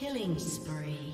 Killing spree.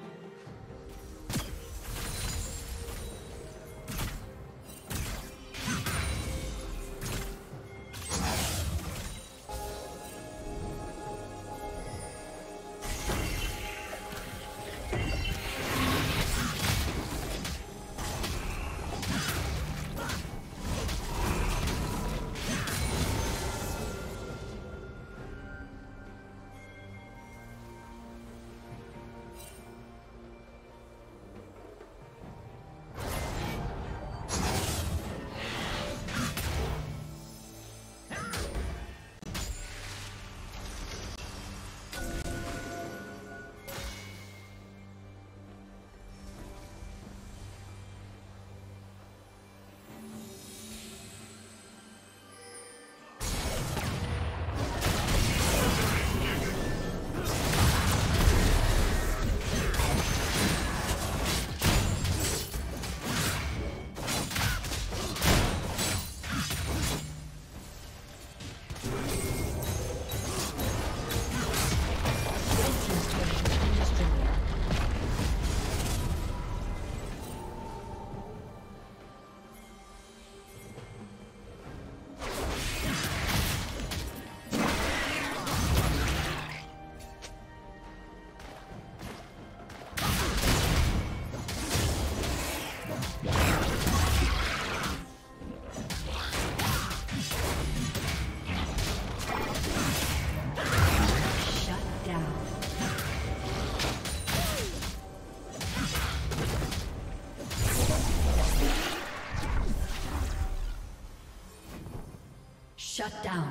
Shut down.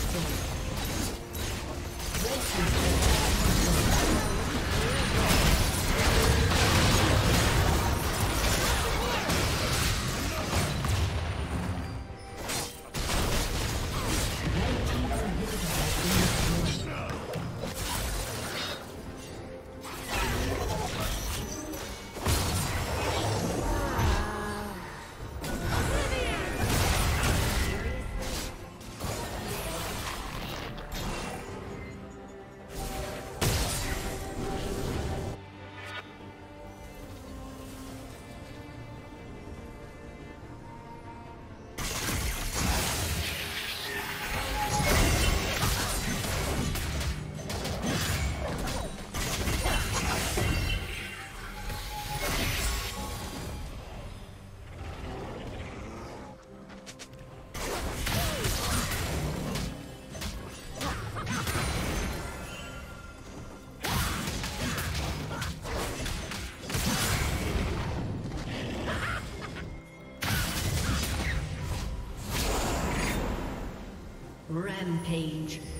Rampage.